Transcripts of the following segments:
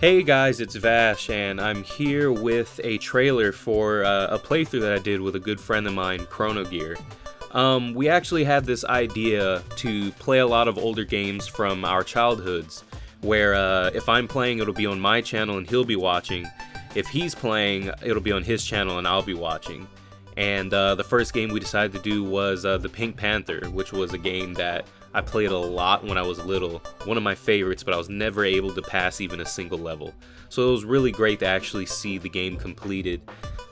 Hey guys, it's Vash, and I'm here with a trailer for uh, a playthrough that I did with a good friend of mine, Chrono Gear. Um, we actually had this idea to play a lot of older games from our childhoods, where uh, if I'm playing, it'll be on my channel and he'll be watching. If he's playing, it'll be on his channel and I'll be watching. And uh, the first game we decided to do was uh, the Pink Panther, which was a game that I played a lot when I was little. One of my favorites, but I was never able to pass even a single level. So it was really great to actually see the game completed.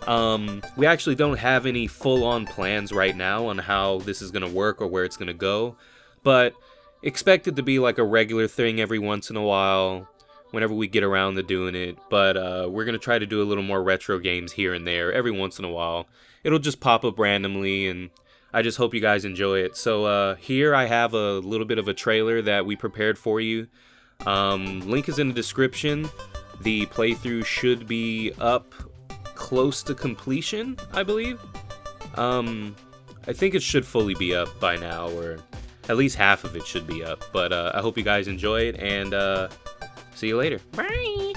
Um, we actually don't have any full-on plans right now on how this is going to work or where it's going to go, but expect it to be like a regular thing every once in a while whenever we get around to doing it, but uh, we're going to try to do a little more retro games here and there every once in a while. It'll just pop up randomly and I just hope you guys enjoy it. So uh, here I have a little bit of a trailer that we prepared for you. Um, link is in the description. The playthrough should be up close to completion, I believe. Um, I think it should fully be up by now, or at least half of it should be up. But uh, I hope you guys enjoy it, and uh, see you later. Bye!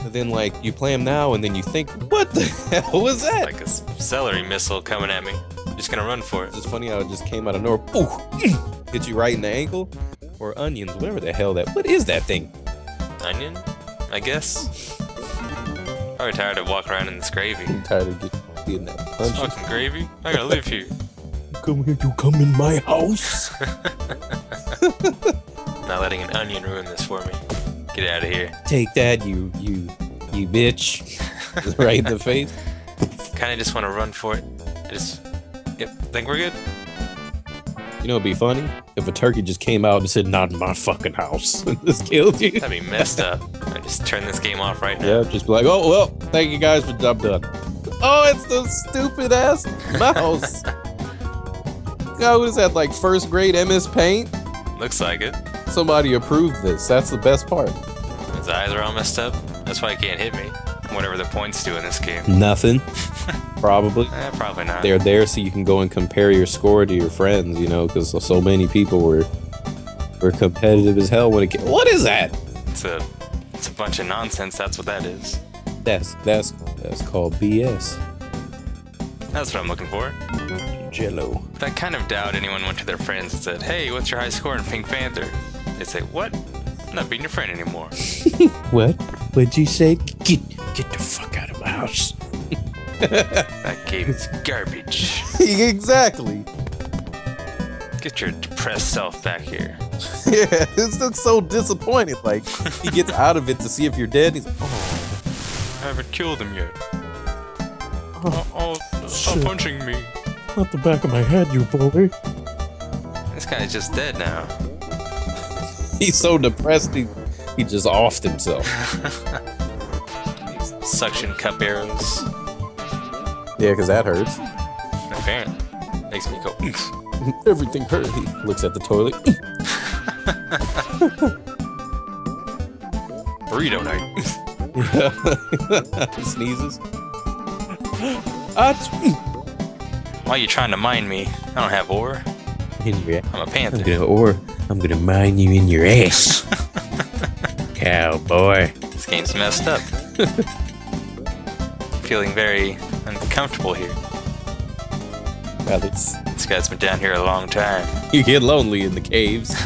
And then like you play them now, and then you think, what the hell was that? Like a celery missile coming at me. Just gonna run for it. It's funny how it just came out of nowhere. Ooh, hit you right in the ankle, or onions, whatever the hell that. What is that thing? Onion, I guess. Probably tired of walking around in this gravy. I'm tired of getting, getting that It's punch. fucking gravy. I gotta live here. Come here, you come in my house. Not letting an onion ruin this for me. Get out of here. Take that, you you you bitch. right in the face. Kind of just want to run for it. I just. Yep. Think we're good. You know, it'd be funny if a turkey just came out and said, "Not in my fucking house," and just killed you. That'd be messed up. I just turn this game off right now. Yeah, just be like, "Oh well, thank you guys for I'm done." Oh, it's the stupid ass mouse. God, what is that? Like first grade MS Paint? Looks like it. Somebody approved this. That's the best part. His eyes are all messed up. That's why he can't hit me. Whatever the points do in this game. Nothing. Probably. Eh, probably not. They're there so you can go and compare your score to your friends, you know, because so many people were were competitive as hell when it came. What is that? It's a. It's a bunch of nonsense. That's what that is. That's that's that's called BS. That's what I'm looking for. Jello. I kind of doubt anyone went to their friends and said, "Hey, what's your high score in Pink Panther?" They'd say, "What? I'm not being your friend anymore." What? What'd you say? Get get the fuck out of my house. That game is garbage. exactly. Get your depressed self back here. Yeah, this looks so disappointed. Like he gets out of it to see if you're dead. He's like, oh, I haven't killed him yet. oh, Oh, oh stop punching me. not the back of my head, you boy. This guy's just dead now. He's so depressed. He he just offed himself. Suction cup arrows. Yeah, because that hurts. Apparently. Makes me go. Everything hurt. He looks at the toilet. burrito night. he sneezes. Ah, Achoo. Why are you trying to mine me? I don't have ore. I'm a I'm panther. gonna or I'm gonna mine you in your ass, cowboy. This game's messed up. Feeling very uncomfortable here. Well, it's This guy's been down here a long time. you get lonely in the caves.